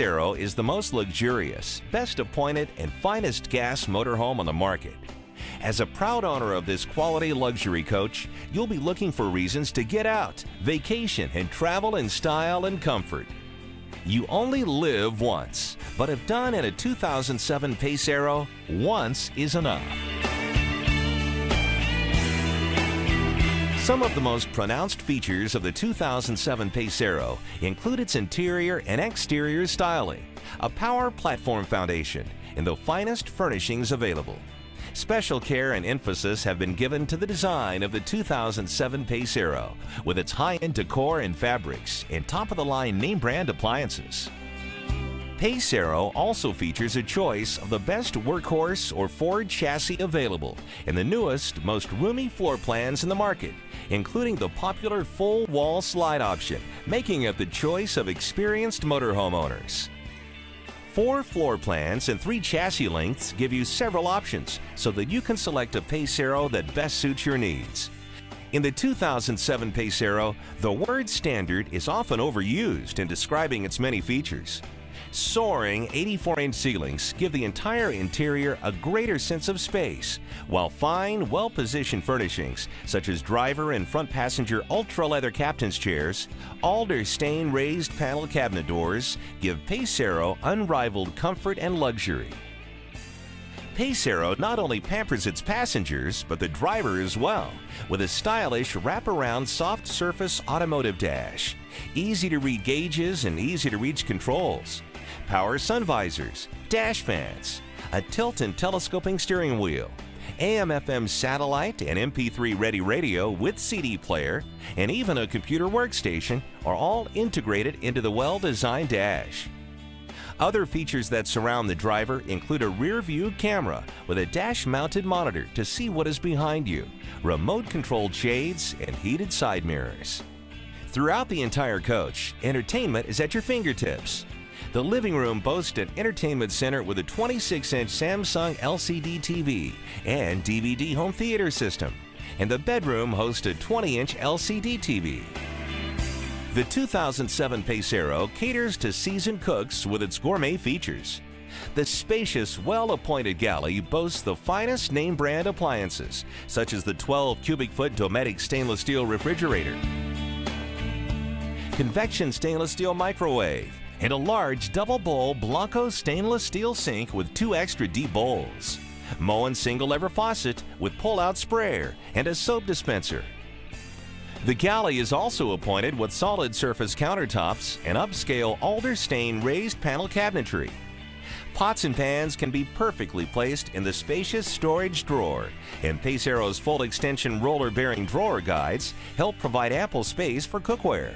Arrow is the most luxurious, best appointed, and finest gas motorhome on the market. As a proud owner of this quality luxury coach, you'll be looking for reasons to get out, vacation, and travel in style and comfort. You only live once, but if done in a 2007 Pace Arrow, once is enough. Some of the most pronounced features of the 2007 Pace Arrow include its interior and exterior styling, a power platform foundation, and the finest furnishings available. Special care and emphasis have been given to the design of the 2007 Pace Arrow with its high-end decor and fabrics and top-of-the-line name brand appliances. Arrow also features a choice of the best workhorse or Ford chassis available and the newest, most roomy floor plans in the market, including the popular full wall slide option, making it the choice of experienced motorhome owners. Four floor plans and three chassis lengths give you several options so that you can select a Pace Arrow that best suits your needs. In the 2007 Pace Arrow, the word standard is often overused in describing its many features. Soaring 84-inch ceilings give the entire interior a greater sense of space, while fine, well-positioned furnishings such as driver and front passenger ultra-leather captain's chairs, alder stain raised panel cabinet doors give Pace Arrow unrivaled comfort and luxury. Pace Arrow not only pampers its passengers, but the driver as well, with a stylish wraparound soft surface automotive dash, easy to read gauges and easy to reach controls power sun visors, dash fans, a tilt and telescoping steering wheel, AM FM satellite and MP3 ready radio with CD player, and even a computer workstation are all integrated into the well designed dash. Other features that surround the driver include a rear view camera with a dash mounted monitor to see what is behind you, remote controlled shades, and heated side mirrors. Throughout the entire coach, entertainment is at your fingertips. The living room boasts an entertainment center with a 26-inch Samsung LCD TV and DVD home theater system, and the bedroom hosts a 20-inch LCD TV. The 2007 Pace Arrow caters to seasoned cooks with its gourmet features. The spacious, well-appointed galley boasts the finest name brand appliances, such as the 12 cubic foot Dometic stainless steel refrigerator, convection stainless steel microwave, and a large double bowl Blanco stainless steel sink with two extra deep bowls. Moen single lever faucet with pull-out sprayer and a soap dispenser. The galley is also appointed with solid surface countertops and upscale alder stain raised panel cabinetry. Pots and pans can be perfectly placed in the spacious storage drawer, and Pace Arrow's full extension roller bearing drawer guides help provide ample space for cookware.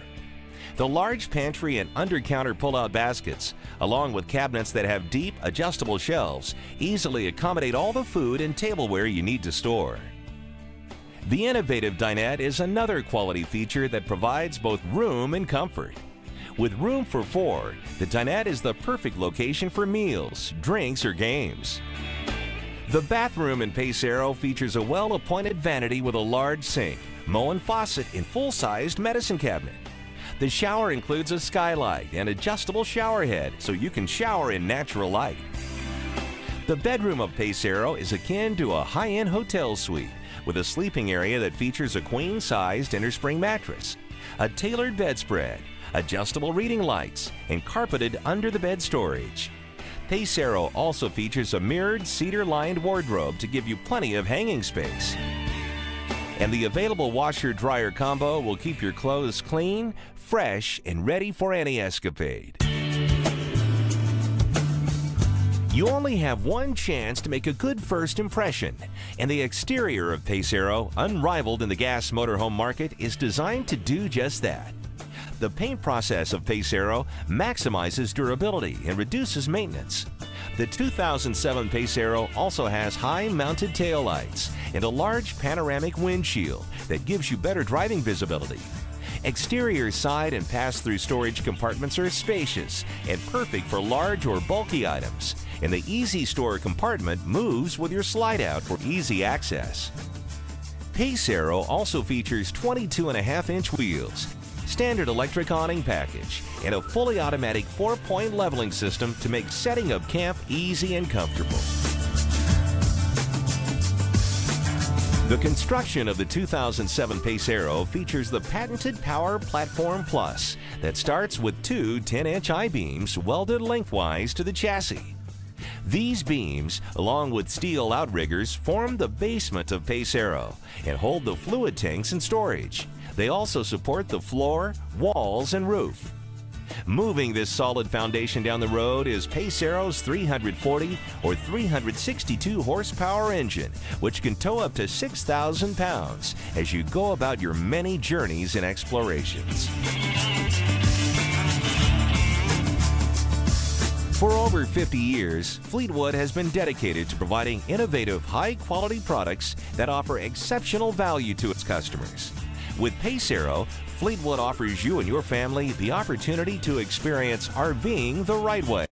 The large pantry and under-counter pull-out baskets, along with cabinets that have deep, adjustable shelves, easily accommodate all the food and tableware you need to store. The innovative dinette is another quality feature that provides both room and comfort. With room for four, the dinette is the perfect location for meals, drinks, or games. The bathroom in Pace Arrow features a well-appointed vanity with a large sink, Moen faucet, and full-sized medicine cabinet. The shower includes a skylight and adjustable shower head so you can shower in natural light. The bedroom of Pace Arrow is akin to a high-end hotel suite with a sleeping area that features a queen-sized innerspring mattress, a tailored bedspread, adjustable reading lights, and carpeted under-the-bed storage. Pace Arrow also features a mirrored cedar-lined wardrobe to give you plenty of hanging space. And the available washer-dryer combo will keep your clothes clean, fresh, and ready for any escapade. You only have one chance to make a good first impression, and the exterior of Pace Arrow, unrivaled in the gas motorhome market, is designed to do just that. The paint process of Pace Arrow maximizes durability and reduces maintenance. The 2007 Pace Arrow also has high-mounted taillights and a large panoramic windshield that gives you better driving visibility Exterior side and pass-through storage compartments are spacious and perfect for large or bulky items, and the Easy Store compartment moves with your slide out for easy access. Pace Arrow also features 22.5-inch wheels, standard electric awning package, and a fully automatic four-point leveling system to make setting up camp easy and comfortable. The construction of the 2007 Pace Arrow features the patented Power Platform Plus that starts with two 10-inch I-beams welded lengthwise to the chassis. These beams, along with steel outriggers, form the basement of Pace Arrow and hold the fluid tanks and storage. They also support the floor, walls, and roof. Moving this solid foundation down the road is Pace Arrow's 340 or 362 horsepower engine, which can tow up to 6,000 pounds as you go about your many journeys and explorations. For over 50 years, Fleetwood has been dedicated to providing innovative, high quality products that offer exceptional value to its customers. With Pace Arrow, Fleetwood offers you and your family the opportunity to experience RVing the right way.